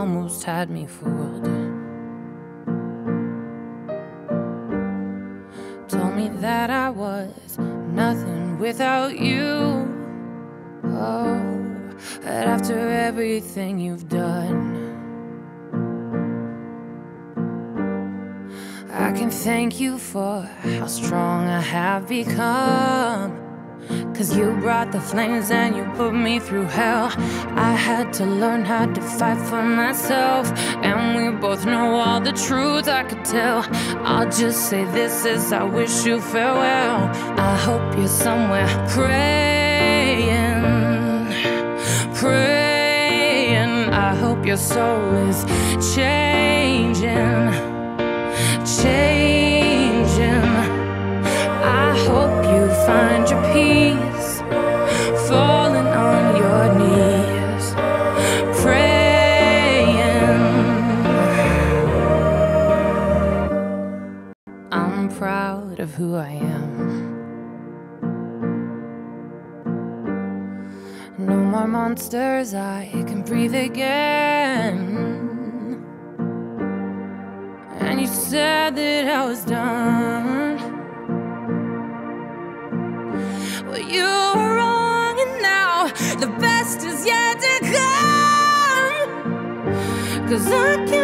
almost had me fooled. Told me that I was nothing without you. Oh, but after everything you've done, I can thank you for how strong I have become. Cause you brought the flames and you put me through hell. I had to learn how to fight for myself. And we both know all the truth I could tell. I'll just say this as I wish you farewell. I hope you're somewhere praying, praying. I hope your soul is changing, changing. I'm proud of who I am. No more monsters, I can breathe again. And you said that I was done. Well, you were wrong, and now the best is yet to come. Cause I can